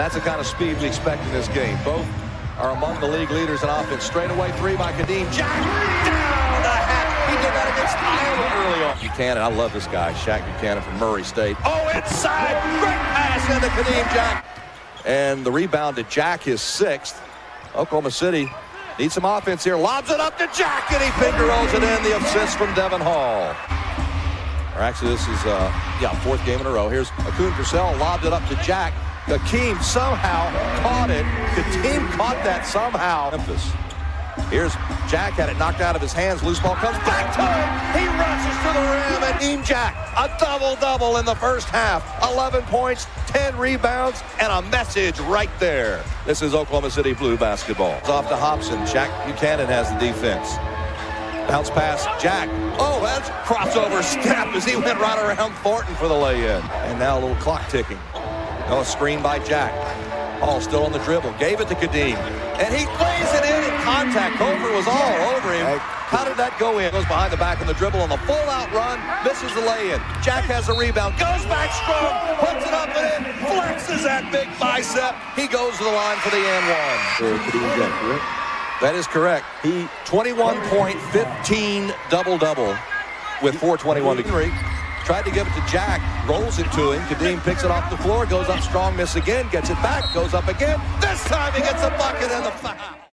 that's the kind of speed we expect in this game. Both are among the league leaders in offense. Straightaway three by Kadeem. Jack down the hat. He did that against Iowa early on. Buchanan, I love this guy. Shaq Buchanan from Murray State. Oh, inside. Great pass into Kadeem Jack. And the rebound to Jack, his sixth. Oklahoma City needs some offense here. Lobs it up to Jack, and he finger rolls it in. The assist from Devon Hall. Or actually, this is, uh, yeah, fourth game in a row. Here's Akun Purcell, lobbed it up to Jack. Kadeem somehow caught it. The team caught that somehow. Memphis. Here's Jack had it knocked out of his hands. Loose ball comes back to him. He rushes to the rim and Kadeem Jack a double-double in the first half. 11 points, 10 rebounds, and a message right there. This is Oklahoma City Blue basketball. It's off to Hobson. Jack Buchanan has the defense. Bounce pass, Jack. Oh, that's crossover step as he went right around Thornton for the lay-in. And now a little clock ticking. Oh, screen by Jack. Hall still on the dribble. Gave it to Kadeem. And he lays it in in contact. Cofer was all over him. How did that go in? Goes behind the back on the dribble on the full-out run. Misses the lay-in. Jack has a rebound. Goes back strong. Puts it up and in. Flexes that big bicep. He goes to the line for the and one. That is correct. He 21 point, 15 double-double with 421 to. Tried to give it to Jack, rolls it to him. Kadeem picks it off the floor, goes up strong, miss again, gets it back, goes up again. This time he gets a bucket and the foul.